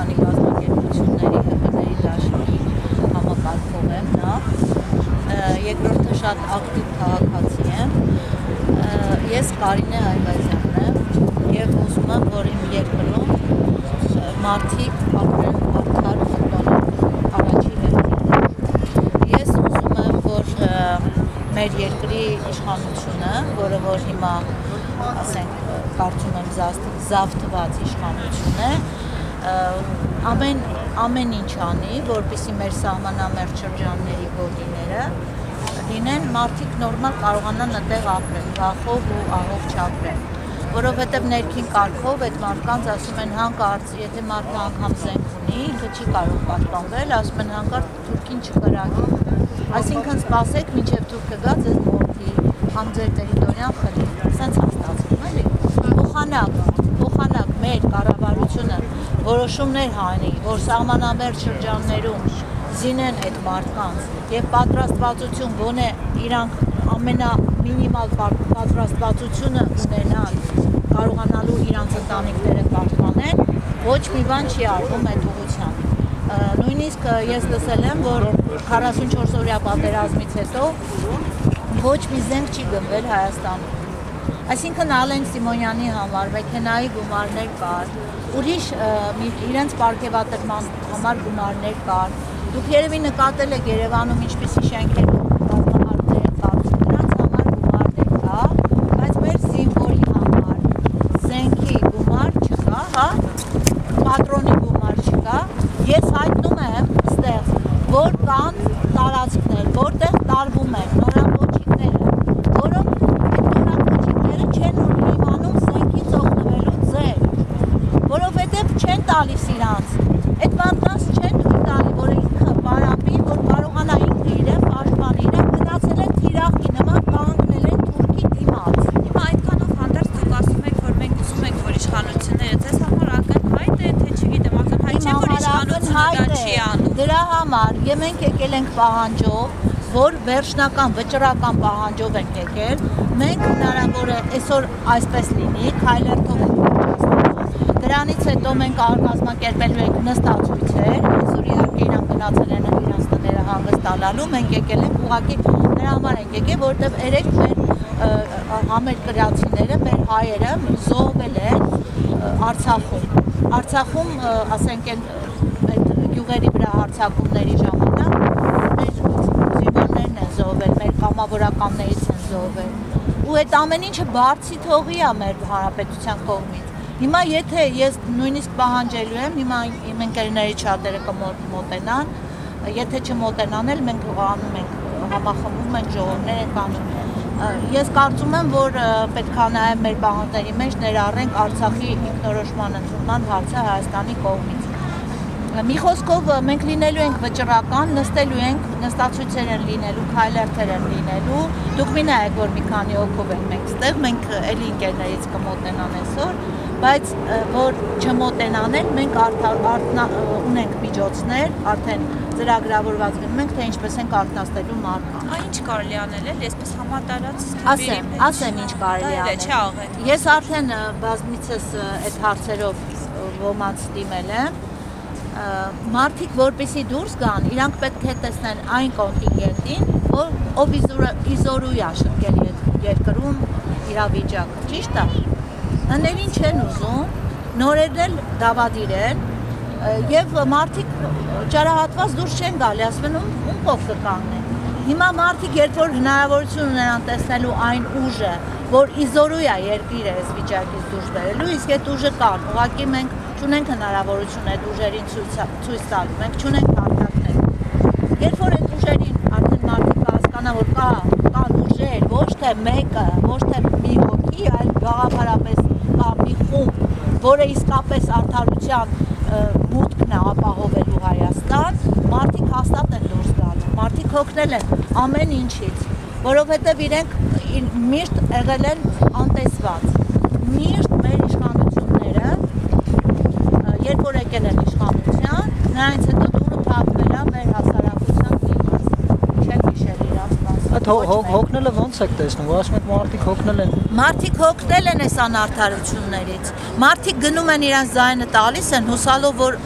քանի կազմակերպությունների ՀԿ-ների դաշնի համակարգող եմ նախ։ Երկրորդը շատ ակտիվ քաղաքացի եմ։ Ես Կարինե Այվազյանն եմ եւ ուզում եմ, որ իմ երկրում մարդիկ ապրեն արդար առաջի հերթին։ Ես ուզում եմ, որ մեր երկրի իշխանությունը, որը որ հիմա ասենք կարծում եմ զավթված իշխանություն է, ամեն ամեն ինչ անի, որպեսզի մեր սահմանամերձ շրջանների գոտիները լինեն մարդիկ նորմալ կարողանան այդտեղ ապրել, վախով ու ահով չապրեն որովհետև ներքին կարգով այդ մարդկանց ասում են հանկարծ, եթե մարդը անգամ զենք ունի, ինքը չի կարող պաշտպանվել, ասում են հանկարծ թուրքին չկրակի։ Այսինքն սպասեք, մինչև թուրքը գա ձեզ մորթի, կամ ձեր տերիտորիան խլի։ Սենց է ստացվում, էլի։ փոխանակ մեր կառավարությունը որոշումներ հանի, որ սահմանամերձ շրջաններում զինեն այդ մարդկանց եւ պատրաստվածություն գոնե իրանք ամենա մինիմալ պատրաստվածությունը ունենան կարողանալու իրանց ընտանիքները պաշտպանել, ոչ մի բան չի արվում այդ ուղղությամբ։ Նույնիսկ ես լսել եմ, որ 44 օրյա պատերազմից հետո ոչ մի զենք չի գնվել Հայաստանում։ Այսինքն Ալեն Սիմոնյանի համար մեքենայի գումարներ կար, ուրիշ իրենց ապարքեվատրման համար գումարներ կար։ Դուք երևի նկատել եք Երևանում ինչպիսի շենքեր եւ մենք եկել ենք պահանջով, որ վերջնական վճռական պահանջով ենք եկել։ Մենք հնարավոր է այսօր այսպես լինի, քայլերթով դրանից հետո մենք արկազմակերպելու ենք նստացույցեր, այսօր իհարկե իրան գնացել են իրենց տները հանգստանալու, մենք եկել ենք ուղղակի նրա համար ենք եկել, որովհետև երեք մեր համերկրացիները, մեր հայերը զոհվել են Արցախում։ Արցախում, ասենք, այն գյուղերի վրա հարցակումների ժամանակ զոհվել, մեր կամավորականներից են զոհվել։ Ու այդ ամեն ինչը բարձի թողի է մեր հանրապետության կողմից։ Հիմա եթե ես նույնիսկ պահանջելու եմ, հիմա իմ ընկերների շատերը կմոտենան, եթե չմոտենան էլ մենք անում ենք համախմբում ենք ժողովներ ենք անում ես կարծում եմ, որ պետքա նաև մեր պահանջների մեջ ներառենք Արցախի ինքնորոշման ընդունման հարցը Հայաստանի կողմից։ Մի խոսքով մենք լինելու ենք վճռական, նստելու ենք, նստացույցեր են լինելու, քայլերթեր են լինելու։ Դուք մի նայեք, որ մի քանի օկով ենք մենք ստեղ, մենք էլի ընկերներից կմոտնան այսօր, բայց որ չմոտենան են, մենք ունենք միջոցներ, արդեն ծրագրավորված գնում ենք, թե ինչպես ենք արտնաստելու մարդկանց։ Ա ինչ կարելի անել էլ, այսպես համատարած Ասեմ, ասեմ ինչ կարելի անել։ Ես արդեն բազմիցս այդ հարցերով ոմանց դիմել եմ մարդիկ որպեսի դուրս գան, իրանք պետք է տեսնեն այն կոնտինգենտին, որ ով իզորույա շտկել երկրում իրավիճակը, ճիշտ է։ Հներին չեն ուզում, նորերն էլ դավադիրեն եւ մարդիկ ճարահատված դուրս չեն գալի, ասում են ում փոխ կկանգնեն։ Հիմա մարդիկ երբ որ հնարավորություն ունենան տեսնելու այն ուժը, որ իզորույա երկիրը այս վիճակից դուրս բերելու, իսկ այդ ուժը կան։ Ուղղակի մենք չունենք հնարավորություն այդ ուժերին ցույց տալու։ Մենք չունենք կարտակներ։ Երբ որ այդ ուժերին արդեն մարդիկ հասկանան, որ կա կան ուժեր, ոչ թե մեկը, ոչ թե մի հոգի, այլ գաղափարապես կա մի խումբ, որը իսկապես արդարության մուտքն է ապահովելու Հայաստան, մարդիկ հաստատ են դուրս Մարդիկ հոգնել են ամեն ինչից, որովհետև իրենք միշտ եղել են անտեսված։ Միշտ մեր իշխանությունները երբ որ եկել են իշխանության, նրանից հետո դուրը փակվել է մեր հասարակության դիմաց։ Չեմ հիշել Այդ հոգնելը ո՞նց եք տեսնում, ասում եք մարդիկ հոգնել են։ Մարդիկ հոգնել են այս անարդարություններից։ Մարդիկ գնում են իրանց զայնը տալիս են հուսալով որ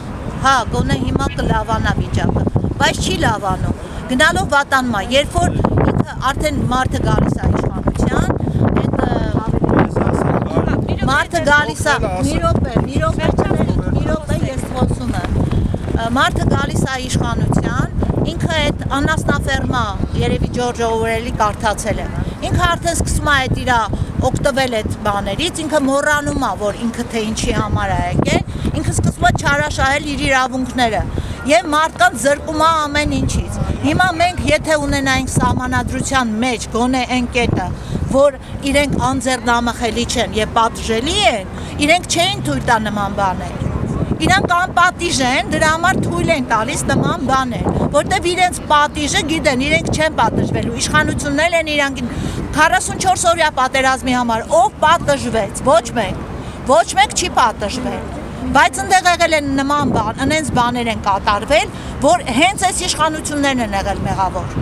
հա, գոնե հիմա կլավանա վիճակը, բայց չի լավանում։ Գնալով վատանմա, երբ որ ինքը արդեն մարդը գալիս է իշխանության, այդ մարդը գալիս է, մի րոպե, մի րոպե, մի րոպե ես խոսում եմ։ Մարդը գալիս է իշխանության, ինքը այդ անասնաֆերմա երևի Ջորջը Օրելի կարդացել է։ Ինքը արդեն սկսում է այդ իր օգտվել այդ բաներից, ինքը մոռանում է, որ ինքը թե ինչի համար է եկել, ինքը սկսում է չարաշահել իր իրավունքները եւ մարդկանց զրկում է ամեն ինչից։ Հիմա մենք եթե ունենայինք սահմանադրության մեջ գոնե այն կետը, որ իրենք անձեռնամխելի չեն եւ պատժելի են, իրենք չէին թույլ տա նման բաներ։ Իրանք անպատիժ են, դրա համար թույլ են տալիս նման բաներ, որտեվ իրենց պատիժը գիտեն, իրենք չեն պատժվելու, իշխանություններ են իրանք 44 օրյա պատերազմի համար, ով պատժվեց, ոչ մեկ, ոչ մեկ չի պատժվել բայց ընդեղ եղել են նման բան, այնց բաներ են կատարվել, որ հենց այս իշխանություններն են եղել մեղավոր։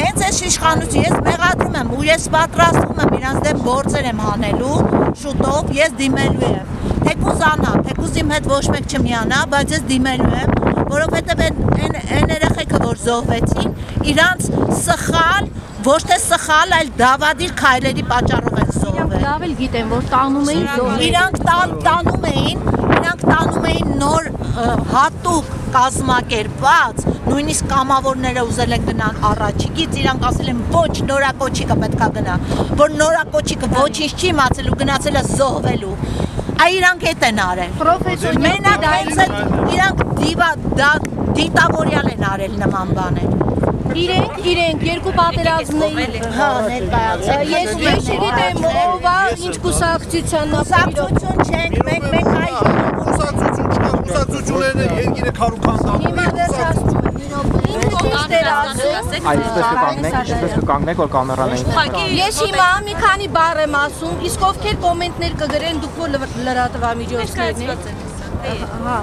Հենց այս իշխանություն ես մեղադրում եմ ու ես պատրաստվում եմ իրանց դեմ գործեր եմ հանելու, շուտով ես դիմելու եմ։ Թեկուզ անա, թեկուզ իմ հետ ոչ մեկ չմիանա, բայց ես դիմելու եմ, որովհետև այն այն երեխեքը որ զոհվեցին, իրանց սխալ ոչ թե սխալ, այլ դավադիր քայլերի պատճառով են զոհվել։ Լավ էլ գիտեն, որ տանում էին զոհեր։ Իրանք տան տանում էին, իրանք տանում էին նոր հատուկ կազմակերպված, նույնիսկ կամավորները ուզել են գնալ առաջիկից, իրանք ասել են ոչ նորակոչիկը պետքա գնա, որ նորակոչիկը ոչինչ չի իմացել ու գնացել է զոհվելու։ Այ իրանք այդ են արել։ Պրոֆեսոր Մենակ այդ իրանք դիվա դա դիտավորյալ են արել նման բաներ։ իրենք իրենք երկու պատերազմների Հա, ներկայացել։ ես ես չգիտեմ ով է ինչ կուսակցության Սակցություն չենք, մենք մենք այ Կուսակցություն կուսակցությունները երկիրը քարուքան տանում։ ասում։ Այսպես կկանգնենք, այսպես կկանգնենք, որ կամերանային Ես հիմա մի քանի բառ եմ ասում, իսկ ովքեր կոմենտներ կգրեն դուք որ լրատվամիջոցներն եք։ Հա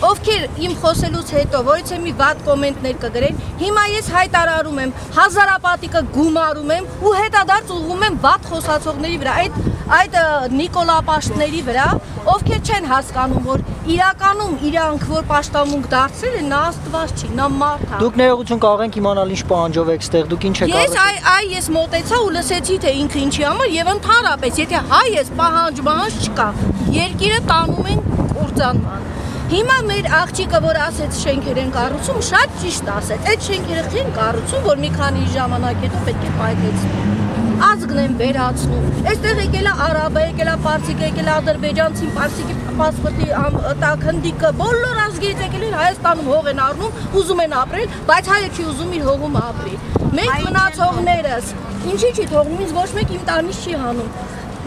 ովքեր իմ խոսելուց հետո որից եմ մի վատ կոմենտներ կգրեն, հիմա ես հայտարարում եմ, հազարապատիկը գումարում եմ ու հետադարձ ուղղում եմ վատ խոսացողների վրա, այդ այդ նիկոլապաշտների վրա, ովքեր չեն հասկանում, որ իրականում իրանք որ պաշտամունք դարձրել են, նա աստված չի, նա մարդ է։ Դուք ներողություն կարող եք իմանալ ինչ պահանջով եք ստեղ, դուք ինչ եք Ես արել։ այ այ ես մոտեցա ու լսեցի թե ինքը ինչի համար եւ ընդհանրապես եթե հայ ես պահանջ բանջ չկա երկիրը տանում են կործանման Հիմա մեր աղջիկը, որ ասեց շենքեր են կառուցում, շատ ճիշտ ասեց։ Այդ շենքերը չեն կառուցում, որ մի քանի ժամանակ հետո պետք է պայթեցնեն։ Ազգն են վերացնում։ Այստեղ եկել է արաբը, եկել է պարսիկը, եկել է ադրբեջանցին, պարսիկի պասպորտի տակ հնդիկը, բոլոր ազգերից եկել են Հայաստանում հող են առնում, ուզում են ապրել, բայց հայը չի ուզում իր հողում ապրի։ Մենք մնացողներս, ինչի՞ չի թողնում, ինձ ոչ մեկ իմ տանից չի հանում։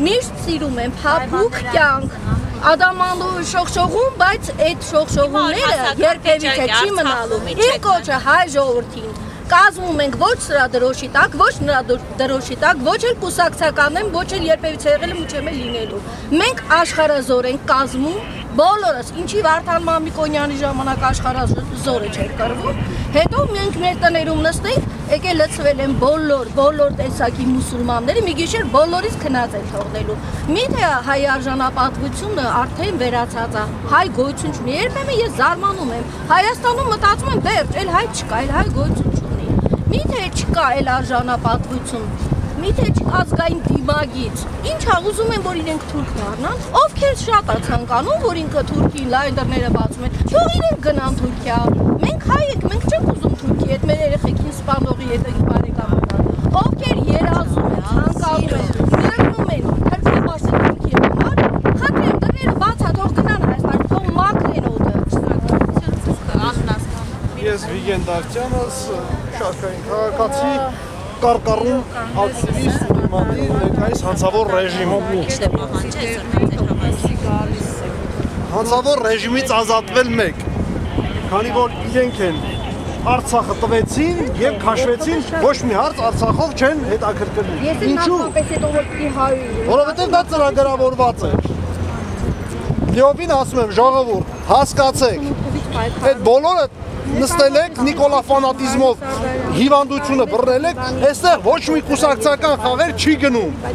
Միշտ սիրում եմ փափուկ կյանք, Ադամանու շողշողում, բայց այդ շողշողումները երբևիցե չի մնալու։ Իմ կոչը հայ ժողովրդին կազմում ենք ոչ սրա դրոշի տակ, ոչ նրա դրոշի տակ, ոչ էլ կուսակցական եմ, ոչ էլ երբևիցե եղել ու չեմ լինելու։ Մենք աշխարազոր ենք կազմում, բոլորս, ինչի Վարդան Մամիկոնյանի ժամանակ աշխարազորը չէր կրվում, հետո մենք մեր տներում նստենք, եկել լցվել են բոլոր, բոլոր տեսակի մուսուլմանները, մի գիշեր բոլորից քնած են թողնելու։ Միթե հայ արժանապատվությունը արդեն վերացած է, հայ գոյություն չունի։ Երբեմն ես զարմանում եմ, Հայաստանում մտածում եմ, վերջ, էլ հայ չկա, էլ հայ գոյություն չունի։ Միթե չկա էլ արժանապատվություն միթե ազգային դիմագից։ Ինչա ուզում են որ իրենք թուրք դառնան։ Ովքեր շատ է ցանկանում որ ինքը թուրքին լայնդերները բացում են։ Թող իրենք գնան Թուրքիա։ Մենք հայ ենք, մենք չենք ուզում Թուրքի հետ մեր երեխեքին սպանողի հետ բարեկամական։ Ովքեր երազում են, ցանկանում են, ներնում են, հերթապաշտ Թուրքի համար, խնդրեմ դռները բացա, թող գնան Հայաստան, թող մաքրեն օդը։ Ես Վիգեն Դավթյանս, շարքային քաղաքացի, կարկառում ակտիվիստ, ուրմանդիր, ներկայիս հանցավոր ռեժիմում։ Հանցավոր ռեժիմից ազատվել մեկ, քանի որ իրենք են Արցախը տվեցին եւ քաշվեցին, ոչ մի հարց Արցախով չեն հետաքրքրվում։ հայ Որովհետեւ դա ծրագրավորված է։ Լիովին ասում եմ, ժողովուրդ, հասկացեք, այդ բոլորը նստել եք Նիկոլա ֆանատիզմով հիվանդությունը բռնել եք, այստեղ ոչ մի կուսակցական խաղեր չի գնում։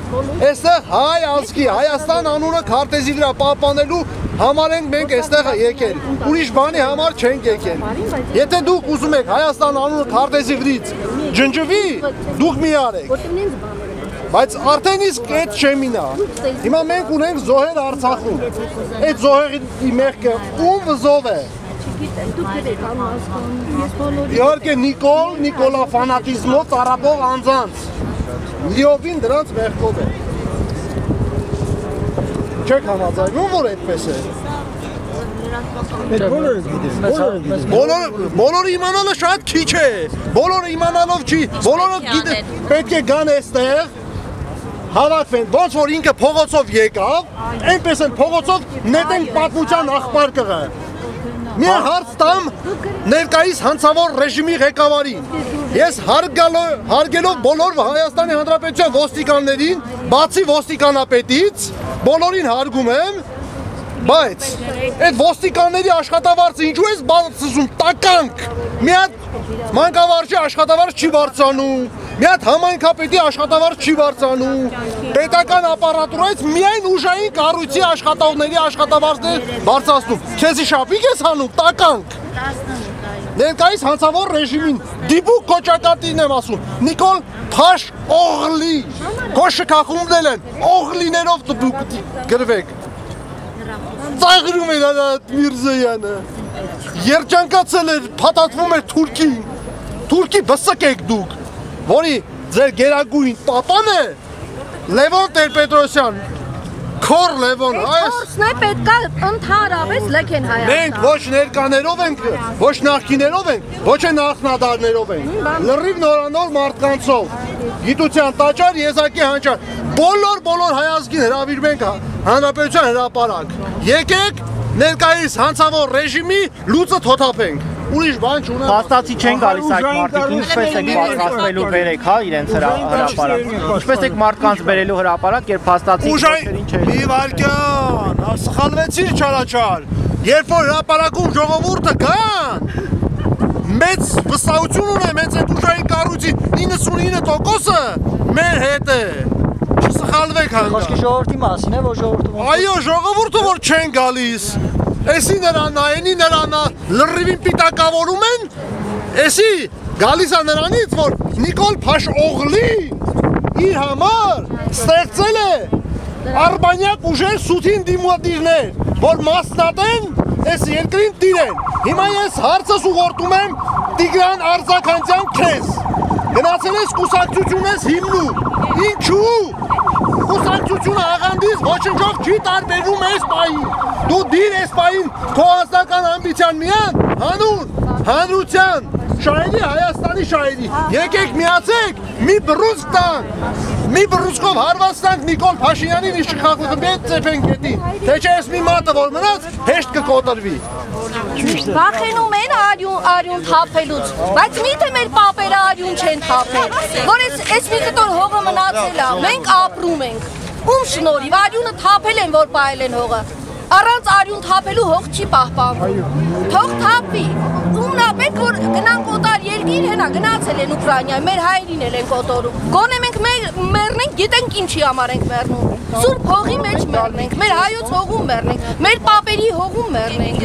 Այստեղ հայ ազգի, Հայաստան անունը քարտեզի վրա պահպանելու համարենք մենք այստեղ եկել։ Ուրիշ բանի համար չենք եկել։ Եթե դուք ուզում եք Հայաստան անունը քարտեզի վրից ջնջվի, դուք մի արեք։ Բայց արդեն իսկ այդ չեմինա։ Հիմա մենք ունենք զոհեր Արցախում։ Այդ զոհերի մեղքը ում վզով է։ Իհարկե Նիկոլ, Նիկոլա ֆանատիզմով տարապող անձանց։ Լիովին դրանց մեղքով է։ Չեք համաձայնում, որ այդպես է։ Բոլորը բոլորը իմանալը շատ քիչ է։ Բոլորը իմանալով չի, բոլորը գիտե պետք է գան այստեղ հավաքվեն, ոնց որ ինքը փողոցով եկավ, այնպես են փողոցով նետեն պատմության աղբար կղը։ Մի հարց տամ ներկայիս հանցավոր ռեժիմի ղեկավարին։ Ես հարգալով հարգելով բոլոր Հայաստանի Հանրապետության ոստիկաններին, բացի ոստիկանապետից, բոլորին հարգում եմ, բայց այդ ոստիկանների աշխատավարձը ինչու է բարձրացում տականք։ Մի հատ մանկավարժի աշխատավարձ չի բարձրանում, մի հատ համայնքապետի աշխատավարձ չի բարձրանում։ Պետական ապարատուրայից միայն ուժային կառույցի աշխատողների աշխատավարձներ բարձրացնում։ Քեզի շապիկ ես հանում տականք։ Ներկայիս հանցավոր ռեժիմին դիպուկ կոճակատին եմ ասում։ Նիկոլ Փաշ Օղլի։ Քո շքախումնել են Օղլիներով դուք գրվեք։ Ծաղրում էր Անատ Միրզոյանը։ Երջանկացել էր, փաթաթվում էր Թուրքին։ Թուրքի բսկեք դուք, որի ձեր գերագույն պապան է Լևոն Տեր-Պետրոսյան։ Քոր Լևոն, այս Կորսն է պետքա ընդհանրապես լքեն մենք Հայաստան։ ոչ ներկաներով ենք, ոչ նախկիներով ենք, ոչ է նախնադարներով ենք։ Լրիվ նորանոր մարդկանցով։ Գիտության տաճար, եզակի հանճար։ Բոլոր բոլոր հայազգին հրավիրում ենք հանրապետության հրապարակ։ Եկեք ներկայիս հանցավոր ռեժիմի լուծը թոթափենք։ Ուրիշ բան չունեմ։ Փաստացի չեն գալիս այդ մարդիկ, ինչպես եք պատրաստվելու բերեք, հա, իրենց հրա- հրապարակ։ Ինչպես եք մարդկանց բերելու հրապարակ, երբ փաստացի Ուժային մի վարկյան, սխալվեցիր չարաչար։ Երբ որ հրապարակում ժողովուրդը կան, մեծ վստահություն ունեմ, հենց այդ ուժային կառույցի 99%-ը մեր հետ է։ Չսխալվեք Խոսքի հանգա։ ժողովրդի մասին է, որ ժողովուրդը Այո, ժողովուրդը որ չեն գալիս։ Էսի նրան, այնի նրան լրիվին պիտակավորում են։ Էսի գալիս է նրանից, որ Նիկոլ Փաշօղլի իր համար ստեղծել է Արբանյակ ուժեր սութին դիմադիրներ, որ մասնատեն այս երկրին տիրեն։ Հիմա ես հարցս ուղղորդում եմ Տիգրան Արձականյան քեզ։ Գնացել ես կուսակցություն ես հիմնում։ Ինչու՞։ Կուսակցությունը աղանդից ոչնչով չի տարբերվում այս պահին։ Դու դիր այս պահին քո անձնական ամբիցիան միան, հանուն, հանրության, շահերի Հայաստանի շահերի։ Եկեք միացեք, մի բռունցք տանք։ Մի բռունցքով հարված տանք Նիկոլ Փաշինյանին իր շքախուտը ծեփեն գետին։ Թե չէ այս մի մատը որ մնաց, հեշտ կկոտրվի։ Վախենում են արյուն արյուն թափելուց, բայց միթե մեր պապերը արյուն չեն թափել, որ այս այս մի կտոր հողը մնացել է, մենք ապրում ենք։ Ում շնորհիվ արյունը թափել են, որ պահել են հողը։ Առանց արյուն թափելու հող չի պահպանվում։ Թող թափի։ Ումն է պետք որ գնան կոտար երկիր հենա գնացել են Ուկրաինա, մեր հայրին էլ են կոտորում։ Գոնե մենք մեր մեռնենք, գիտենք ինչի համար ենք մեռնում։ Սուրբ հողի մեջ մեռնենք, մեր հայոց հողում մեռնենք, մեր պապերի հողում մեռնենք։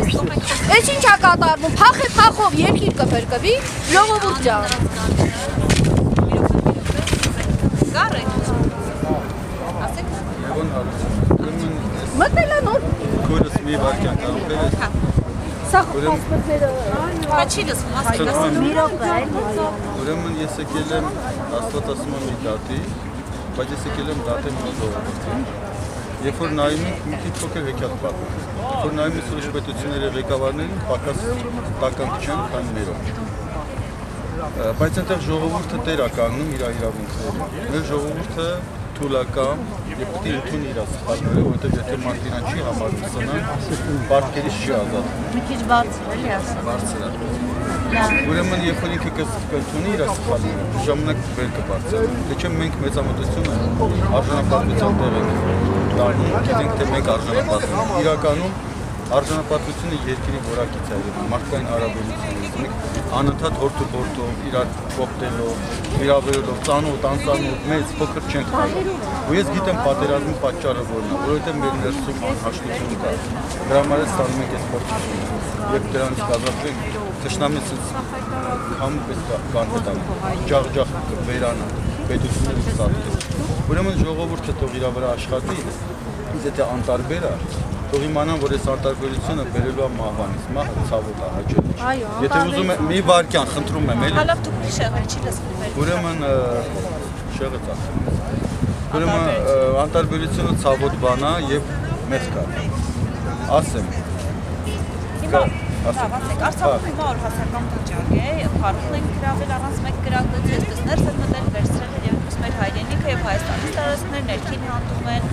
Էս ինչա կատարվում։ Փախե փախով երկիր կփրկվի, ժողովուրդ ջան։ Գար է։ Մտել է նոր Քուրս մի վարքյան կարող է սա պասպորտները։ Հա չի լսվում, ասել լսում։ Ուրեմն ես եկել եմ Աստված ասում եմ մի դատի, բայց ես եկել եմ դատեմ մի ժողովրդի։ Երբ որ նայում ենք մի քիչ փոքր հեքիաթ պատմում։ որ նայում ենք ուրիշ պետությունների ղեկավարներին, պակաս տականք չեն, քան մերոջ։ Բայց այնտեղ ժողովուրդը տեր է կանգնում իր իրավունքները։ Մեր ժողովուրդը թուլական եւ է ընդունի իր սխալները, որովհետեւ եթե մարդինան չի համարում սնան, բարքերից չի ազատ։ Մի քիչ բարձր էլի ասեմ։ Բարձր է։ Ուրեմն երբ որ ինքը կընդունի իր սխալները, ժամանակ վեր կբարձրանա։ Թե չէ մենք մեծամտությունը արժանապատվության տեղ ենք տալի, գիտենք թե մենք արժանապատվում ենք։ Իրականում Արժանապատվությունը երկրի որակից է մարդկային հարաբերություններից։ Մենք անընդհատ հորթուփորթով, իրար կոպտելով, վիրավորելով, ծանոթ, անծանոթ, մեծ, փոքր չենք խաղում։ Ու ես գիտեմ պատերազմի պատճառը որն է, որովհետև մեր ներսում անհաշտություն կա։ Դրա համար է ստանում ենք այս փորձությունը։ Երբ դրանից կազատվենք, թշնամից համ պես կանտան, ջախ-ջախ վերանա, պետությունից ծածկել։ Ուրեմն ժողովուրդը թող իր վրա աշխատի, ինձ եթե անտարբեր է, թող իմանան, որ այս արտարբերությունը բերելու է մահվանից, մահը ցավոտ է հաջողի։ Այո, Եթե ուզում եք մի վարքյան, խնդրում եմ, էլի։ Հալավ դուք մի շեղը չի լսվում։ Ուրեմն շեղը ծախսում։ Ուրեմն ը, անտարբերությունը ցավոտ բան է եւ մեղք է։ Ասեմ։ Հիմա Լավացեք, Արցախում հիմա որ հասարակական վիճակ է, փառքն են գրավել առանց մեկ գրակոց, ես ներս են մտել վերցրել եւ ինքս մեր հայրենիքը եւ Հայաստանի տարածքներ ներքին հանդում են,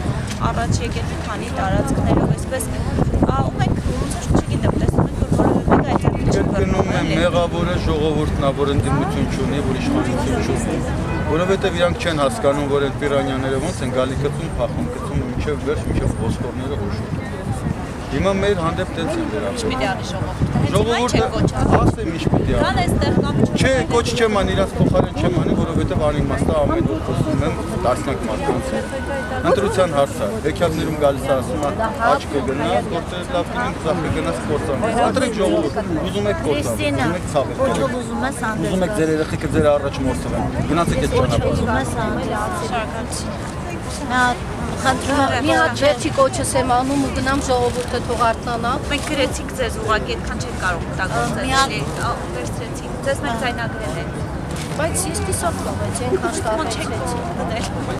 առաջ եկել մի քանի տարածքներով, այսպես ա ու մենք ոնց որ չգիտեմ, տեսնում ենք որ որևէ մեկ այդ չի Կրկնում եմ, մեղավորը ժողովուրդն է, որ ընդդիմություն չունի, որ իշխանություն չունի։ Որովհետև իրանք չեն հասկանում, որ այդ պիրանյաները ոնց են գալի գծում, փախում, գծում մինչև վերջ, մինչև ոսկորները հոշում։ Հիմա մեր հանդեպ տենց են վերաբերվում։ ժողովուրդը։ ասեմ ինչ պիտի Կան անի։ այստեղ կամ Չէ, կոչ չեմ անի, իրաց փոխարեն չեմ անի, որովհետև անիմաստը ամեն օր խոսում եմ տասնյակ մարդկանց հետ։ Ընտրության հարց է։ Հեքիաթներում գալիս է ասում է, աչք կգնաս, որտեղ լավ կինենք, ցավ կգնաս կործանես։ Ընտրեք ժողովուրդ, ուզում եք կործանեք, ուզում եք ցավեք։ Ոչ ուզում ես անդես։ Ուզում եք ձեր երեխեքը ձեր առաջ մորթվեն։ Գնացեք այդ ճանապարհը։ Ուզում ես անդես։ Նա խնդրում եմ Մի հատ վերջի կոչս եմ անում ու գնամ ժողովուրդը թող արթնանա։ Մենք գրեցինք ձեզ ուղղակի այդքան չեք կարող օգտագործել։ Վերցրեցինք։ Ձեզ մենք ձայնագրել ենք։ Բայց ես Ոնց չեք շտապեցրեցի։ մտել։